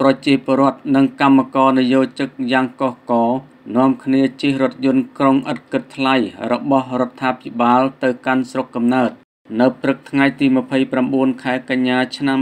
ប្រជាពលរដ្ឋនិងកម្មករនយោជិកយ៉ាងកុះករនាំគ្នាជិះរថយន្តក្រុងឥតគិតថ្លៃរបស់រដ្ឋាភិបាលទៅកាន់ស្រុកកំណើត នៅព្រឹកថ្ងៃទី29ខែកញ្ញាឆ្នាំ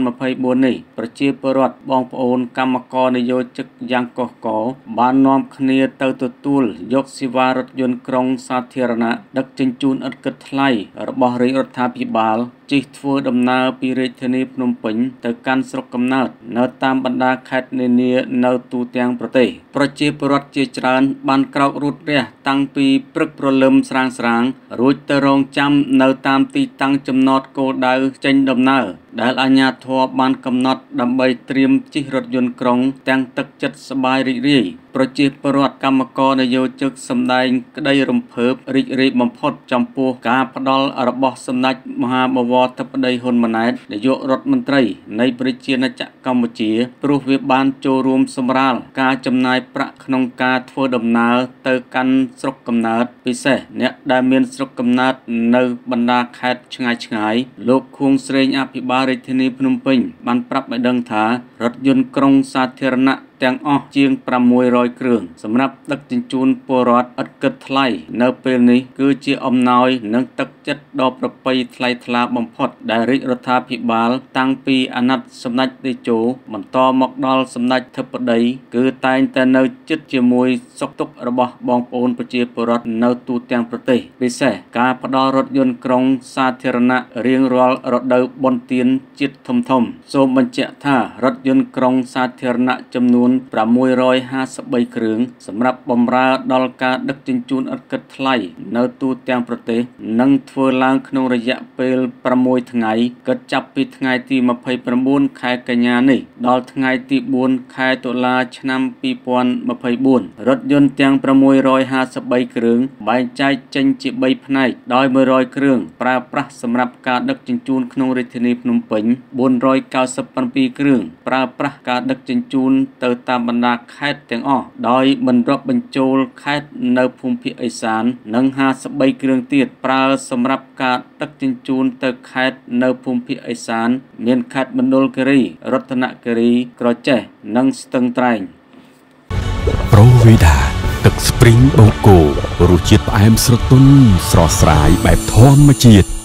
2024នេះប្រជាពលរដ្ឋបងប្អូនកម្មករនយោជិកយ៉ាងកុះករបាននាំគ្នាទៅទទួលយកសេវារថយន្តក្រុងសាធារណៈដឹកជញ្ជូនឥតគិតថ្លៃរបស់រាជរដ្ឋាភិបាលជិះធ្វើដំណើរពីរាជធានីភ្នំពេញទៅកាន់ស្រុកកំណើតនៅតាមបណ្ដាខេត្តនានានៅទូទាំងប្រទេសប្រជាពលរដ្ឋជាច្រើនបានក្រោករួតរះ តាំងពីព្រឹកព្រលឹមស្រាងស្រាងរួចទៅរងចាំនៅតាមទីតាំងចំណតគោលដៅចេញដំណើរដែលអាជ្ញាធរបានកំណត់ដើម្បីត្រៀមជិះរថយន្តក្រុង ទាំងទឹកចិត្តសប្បាយរីករាយប្រជាពលរដ្ឋកម្មករនយោជិកសម្ដែងក្តីរំភើបរីករាយបំផុតចំពោះការផ្ដល់របស់សម្ដេចមហាបវរធិបតីហ៊ុនម៉ាណែតនាយករដ្ឋមន្ត្រី នៃប្រជាណាចក្រកម្ពុជាព្រោះវាបានចូលរួមសម្រាលការចំណាយប្រាក់ក្នុងការធ្វើដំណើរទៅកាន់ស្រុកកំណើតពិសេសអ្នកដែលមានស្រុកកំណើតនៅបណ្ដាខេត្តឆ្ងាយឆ្ងាយលោកខួងស្រេងអភិបាលរាជធានីភ្នំពេញបានប្រាប់ឲ្យដឹងថារថយន្តក្រុងសាធារណៈ ទាំងអស់ជាង600គ្រឿងសម្រាប់ដឹកជញ្ជូនពលរដ្ឋឥតគិតថ្លៃនៅពេលនេះគឺជាអំណោយនិងទឹកចិត្តដ៏ប្រពៃថ្លៃថ្លាបំផុត ដែលរាជរដ្ឋាភិបាល តាំងពីអាណត្តិសម្ដេចតេជោបន្តមកដល់សម្ដេចធិបតី គឺតែងតែនៅចិត្តជាមួយសុខទុក្ខរបស់បងប្អូនប្រជាពលរដ្ឋនៅទូទាំងប្រទេសពិសេសការផ្ដល់រថយន្តក្រុងសាធារណៈរៀងរាល់រដូវបុណ្យទានជាតិធំធំ សូមបញ្ជាក់ថារថយន្តក្រុងសាធារណៈចំនួន653គ្រឿងសម្រាប់បម្រើដល់ការដឹកជញ្ជូនឥតគិតថ្លៃនៅទូទាំងប្រទេសនិងធ្វើឡើងក្នុងរយៈពេល6ថ្ងៃគិតចាប់ពីថ្ងៃទី29ខែកញ្ញានេះដល់ថ្ងៃទី4ខែតុលាឆ្នាំ2024រថយន្តទាំង653គ្រឿងបែងចែកចេញជា3ផ្នែកដោយ100គ្រឿងប្រើប្រាស់សម្រាប់ការដឹកជញ្ជូនក្នុងរាជធានីភ្នំពេញ497គ្រឿងប្រើប្រាស់ការដឹកជញ្ជូនទៅតាមបណ្ដាខេត្តទាំងអស់ដោយមិនរាប់បញ្ចូលខេត្តនៅភូមិភាគឦសាន និង53គ្រឿងទៀតប្រើសម្រាប់ការដឹកជញ្ជូនទៅខេត្តនៅភូមិភាគឦសាន មានខេត្តមណ្ឌលគិរីរតនគិរីក្រចេះនិងស្ទឹងត្រែងប្រូវីដាទឹកស្ព្រីងបូកគោរសជាតិផ្អែមស្រទន់ស្រស់ស្រាយបែបធម្មជាតិ